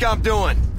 think I'm doing?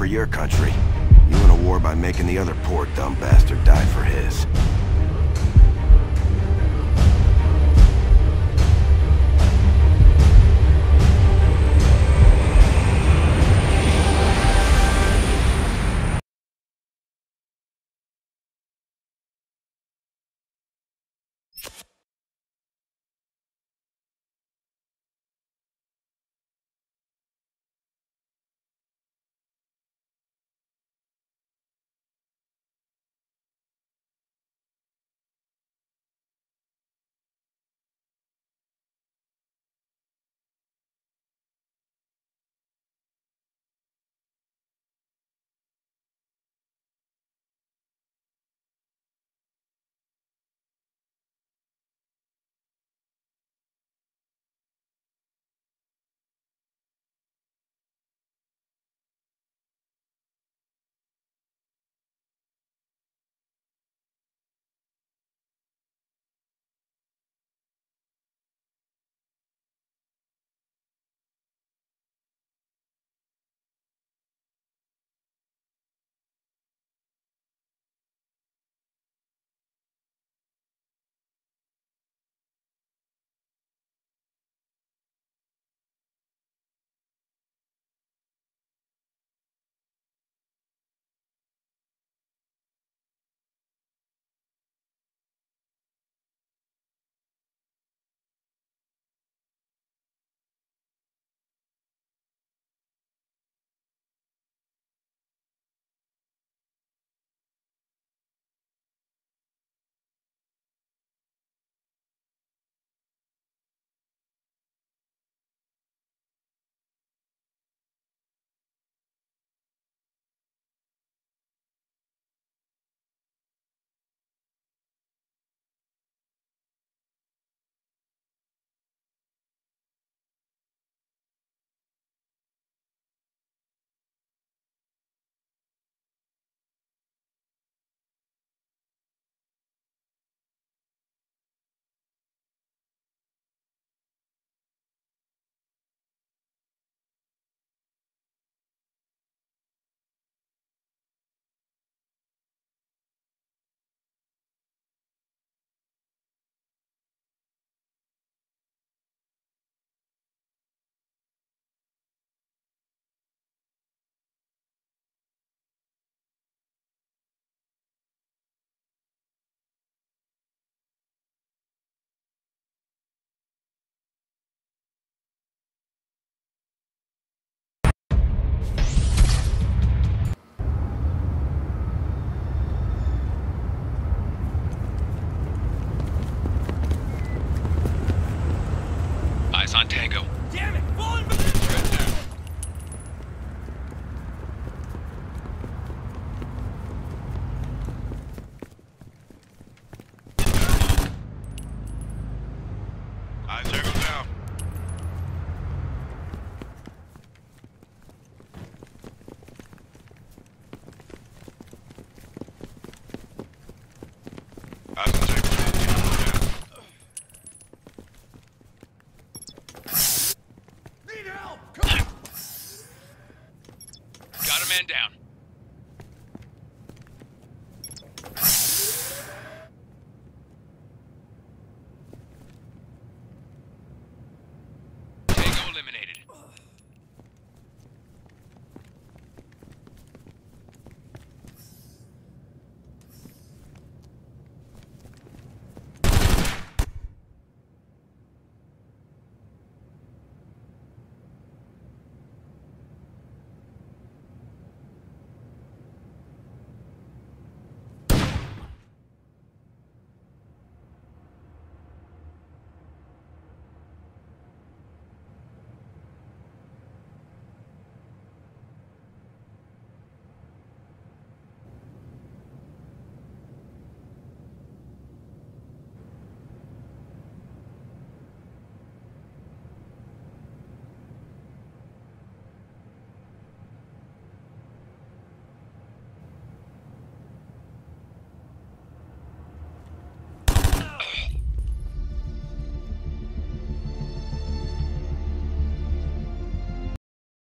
For your country. You win a war by making the other poor dumb bastard die for his. man down.